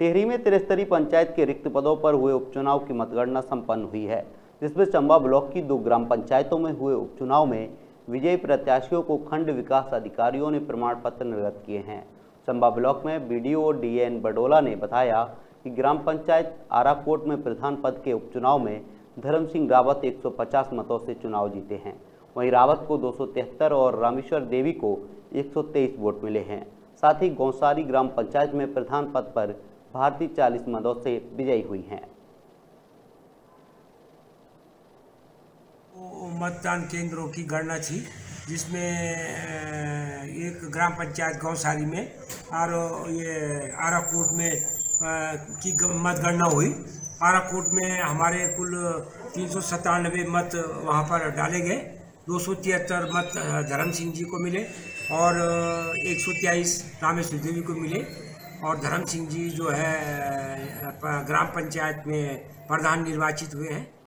टेहरी में त्रिस्तरीय पंचायत के रिक्त पदों पर हुए उपचुनाव की मतगणना संपन्न हुई है, जिसमें चंबा ब्लॉक की दो ग्राम पंचायतों में हुए उपचुनाव में विजयी प्रत्याशियों को खंड विकास अधिकारियों ने प्रमाण पत्र निर्गत किए हैं। चंबा ब्लॉक में बीडीओ डीएन बडोला ने बताया कि ग्राम पंचायत आराकोट में प्रधान पद के उपचुनाव में धर्म सिंह रावत 150 मतों से चुनाव जीते हैं। वहीं रावत को दो सौ तिहत्तर और रामेश्वर देवी को 123 वोट मिले हैं। साथ ही गौसारी ग्राम पंचायत में प्रधान पद पर भारती 40 मतों से विजयी हुई हैं। मतदान केंद्रों की गणना थी, जिसमें एक ग्राम पंचायत गौसारी में और ये आराकोट में की मतगणना हुई। आराकोट में हमारे कुल तीन सौ सत्तानबे मत वहाँ पर डाले गए। दो सौ तिहत्तर मत धर्म सिंह जी को मिले और एक सौ तेईस रामेश्वर देवी को मिले। और धर्म सिंह जी जो है ग्राम पंचायत में प्रधान निर्वाचित हुए हैं।